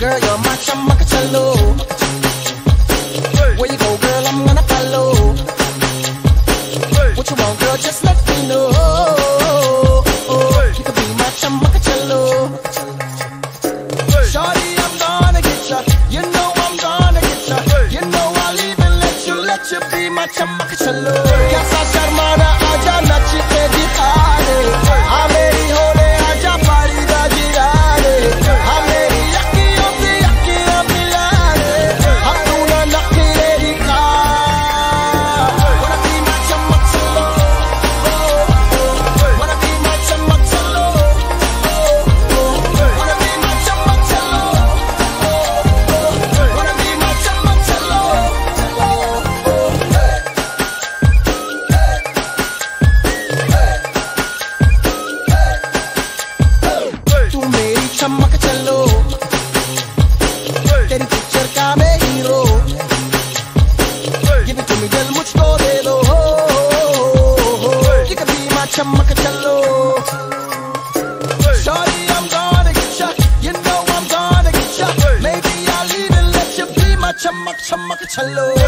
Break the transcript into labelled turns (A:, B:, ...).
A: Girl, you're my chammak challo. Where you go, girl, I'm gonna follow. What you want, girl, just let me know. You could be my I'm gonna get. You know I'm gonna get. You know I'll even let you, let you be my Sharmana, Aja, Nachi. चमक चलो Shorty, I'm gonna get ya. You know I'm gonna get ya. Maybe I'll even let you be my chamak chamak chalo.